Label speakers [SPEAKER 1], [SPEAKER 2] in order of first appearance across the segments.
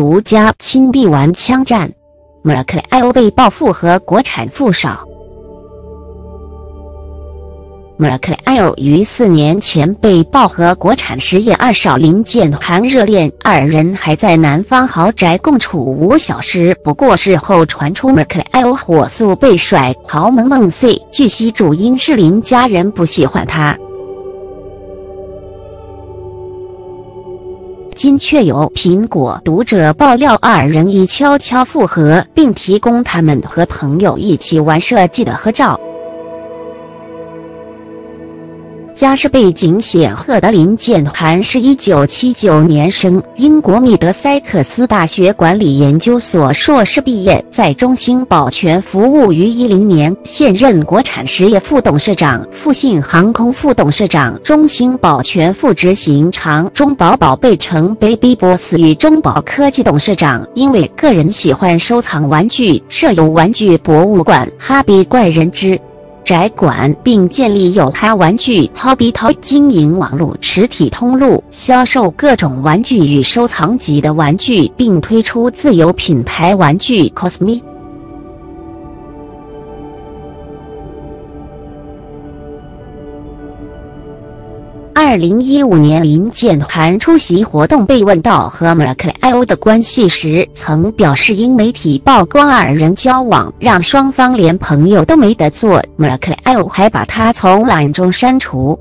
[SPEAKER 1] 独家亲历完枪战。m a r k i o 被曝复合国产富少。m a r k i o 于四年前被曝和国产实业二少林建涵热恋，二人还在南方豪宅共处五小时。不过事后传出 m a r k i o 火速被甩，豪门梦碎。据悉主因是林家人不喜欢他。今却有苹果读者爆料，二人已悄悄复合，并提供他们和朋友一起玩设计的合照。家世背景显赫的林建涵是一九七九年生，英国密德塞克斯大学管理研究所硕士毕业，在中兴保全服务于一零年，现任国产实业副董事长、复信航空副董事长、中兴保全副执行长、中保宝贝城 Baby Boss 与中保科技董事长。因为个人喜欢收藏玩具，设有玩具博物馆“哈比怪人之”。宅馆，并建立有哈玩具 Hobby Toy 经营网络实体通路，销售各种玩具与收藏级的玩具，并推出自有品牌玩具 Cosme。二零一五年，林建涵出席活动，被问到和 m a r k i o 的关系时，曾表示因媒体曝光二人交往，让双方连朋友都没得做 m a r k i o 还把他从 LINE 中删除。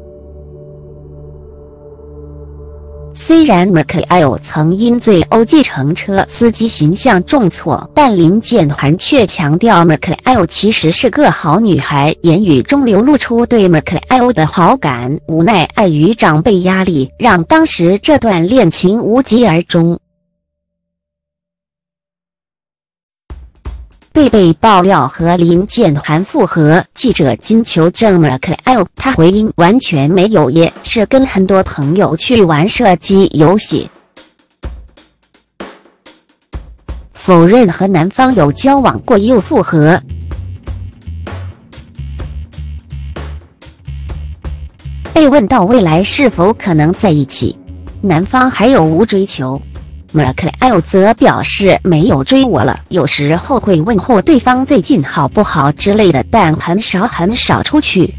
[SPEAKER 1] 虽然 m a r k i o 曾因醉殴计程车司机形象重挫，但林建涵却强调 Merkel 其实是个好女孩，言语中流露出对 Merkel 的好感。无奈碍于长辈压力，让当时这段恋情无疾而终。对被爆料和林建涵复合，记者金球证 m a r k i o 他回应完全没有，也是跟很多朋友去玩射击游戏，否认和男方有交往过又复合。被问到未来是否可能在一起，男方还有无追求？m a r k i o 则表示没有追我了，有时候会问候对方最近好不好之类的，但很少很少出去。